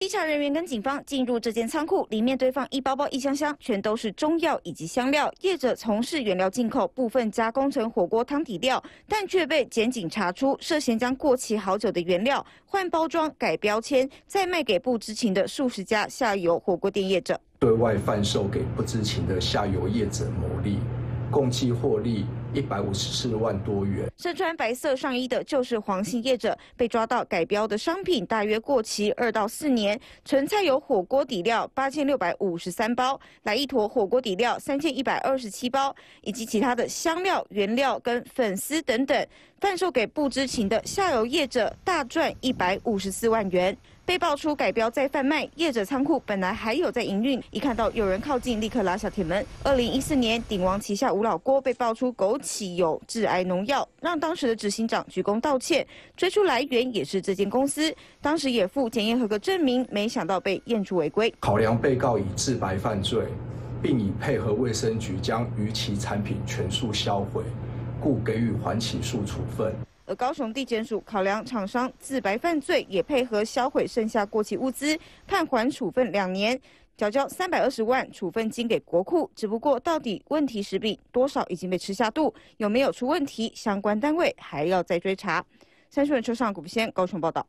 稽查人员跟警方进入这间仓库，里面堆放一包包、一箱箱，全都是中药以及香料。业者从事原料进口，部分加工成火锅汤底料，但却被检警查出涉嫌将过期好久的原料换包装、改标签，再卖给不知情的数十家下游火锅店业者，对外贩售给不知情的下游业者牟利。共计获利一百五十四万多元。身穿白色上衣的就是黄姓业者，被抓到改标的商品大约过期二到四年。纯菜有火锅底料八千六百五十三包，来一坨火锅底料三千一百二十七包，以及其他的香料、原料跟粉丝等等，贩售给不知情的下游业者，大赚一百五十四万元。被爆出改标再贩卖，业者仓库本来还有在营运，一看到有人靠近，立刻拉下铁门。二零一四年，鼎王旗下吴老郭被爆出枸杞有致癌农药，让当时的执行长鞠躬道歉，追出来源也是这间公司，当时也附检验合格证明，没想到被验出违规。考量被告已自白犯罪，并已配合卫生局将逾期产品全数销毁，故给予缓起诉处分。而高雄地检署考量厂商自白犯罪，也配合销毁剩下过期物资，判缓处分两年，缴交三百二十万处分金给国库。只不过到底问题食品多少已经被吃下肚，有没有出问题，相关单位还要再追查。三十人车上古先高雄报道。